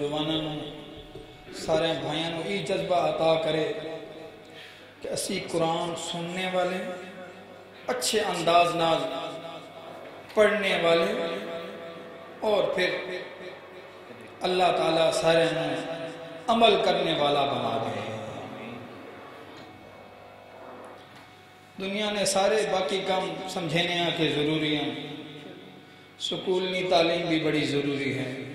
جوانوں سارے بھائیوں نو یہ جذبہ عطا کرے کہ اسی قرآن سننے والے، اچھے انداز نال پڑھنے والے اور پھر اللہ تعالیٰ سارے نو عمل کرنے والا بنا دے۔ دنیا نے سارے باقی کام سمجھنے ہیں ضروری ہیں۔ سکولنی تعلیم بھی بڑی ضروری ہے۔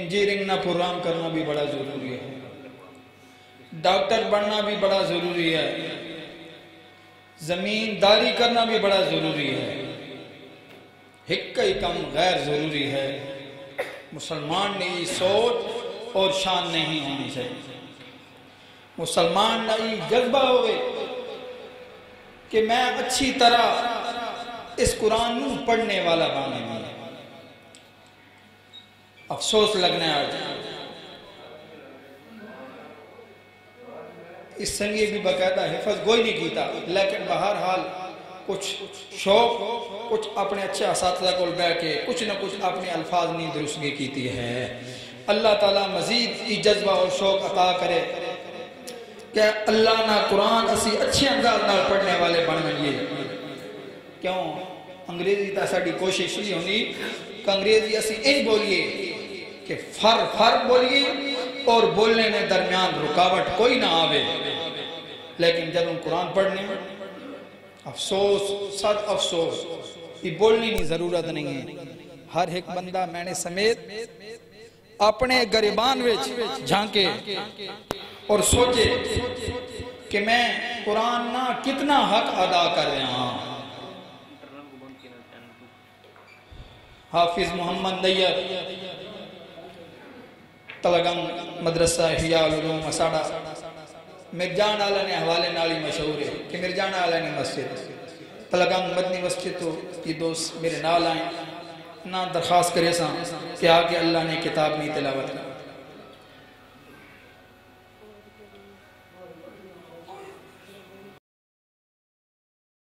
انجینئرنگ نہ پروگرام کرنا بھی بڑا ضروری ہے۔ ڈاکٹر بننا بھی بڑا ضروری ہے۔ زمینداری کرنا بھی بڑا ضروری ہے۔ ہک ہی کم غیر ضروری ہے۔ مسلمان نے یہ سوچ اور شان نہیں ہونی چاہیے۔ مسلمان نے یہ جذبہ ہوئے کہ میں اچھی طرح اس قرآن پڑھنے والا بانے میں افسوس لگنے آج اس سنگی بھی باقاعدہ حفظ گوئی نہیں کیتا، لیکن بہرحال کچھ شوق، کچھ اپنے اچھے اساتذہ کو بیٹھ کے کچھ نہ کچھ اپنے الفاظ نہیں درستگی کیتی ہے۔ اللہ تعالیٰ مزید ای جذبہ اور شوق عطا کرے کہ اللہ نہ قرآن اسی اچھے انداز نہ پڑھنے والے بن گئے کیوں؟ انگریزی تا ساڑی کوشش نہیں ہونی کہ انگریزی اسی ان بولیے۔ کہ فر فر بولیے اور بولنے میں درمیان رکاوٹ کوئی نہ آوے۔ لیکن جب ہم قرآن پڑھنے افسوس، سچ افسوس، یہ بولنے کی ضرورت نہیں ہے۔ ہر ایک بندہ میں نے سمیت اپنے گریبان وچ جھانکے اور سوچے کہ میں قرآن نہ کتنا حق ادا کر رہا ہوں حافظ محمد نیر۔ تلگم مدرسہ احیاء العلوم اساڑا مرجان آلہ نے حوالے نالی مشہور ہے کہ مرجان آلہ نے مسجد تلگم مدنی مسجد تو یہ دوست میرے نال آئیں نہ درخواست کرے سا کہ آگے اللہ نے کتاب نہیں تلاوت کر